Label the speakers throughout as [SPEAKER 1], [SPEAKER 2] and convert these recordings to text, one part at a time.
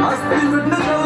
[SPEAKER 1] मस्त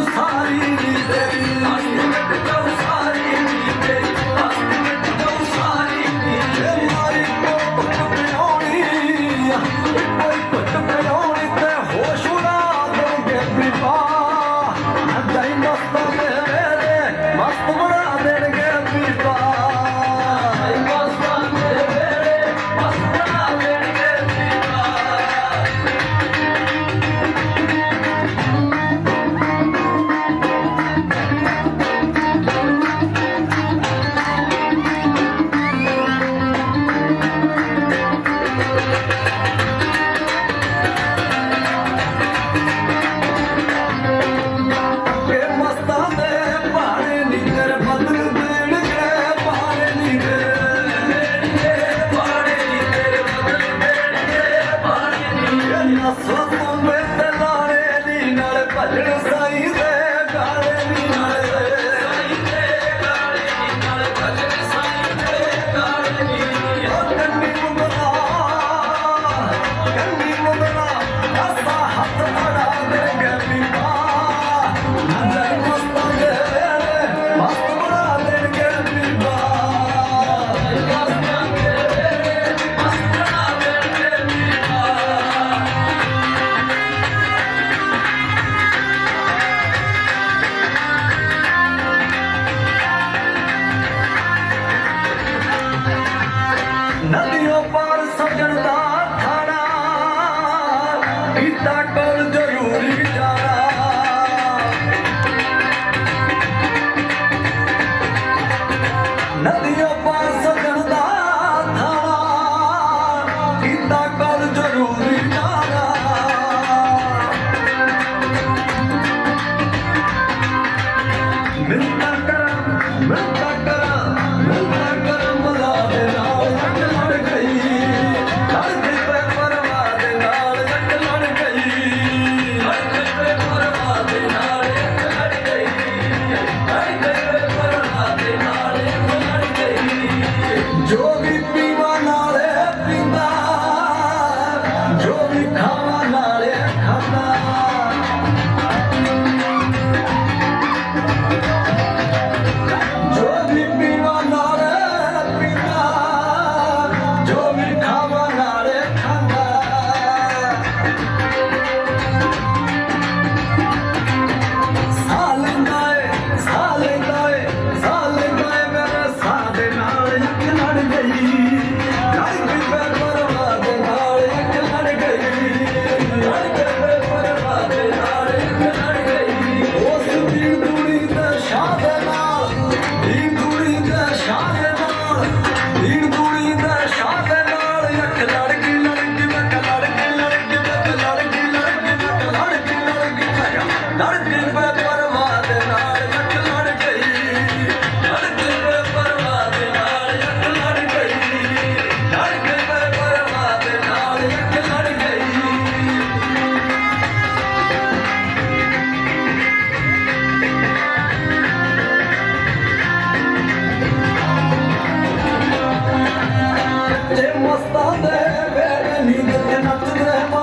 [SPEAKER 1] कर ज़रूरी चारा नदीअ पार सजड़ They must have been in the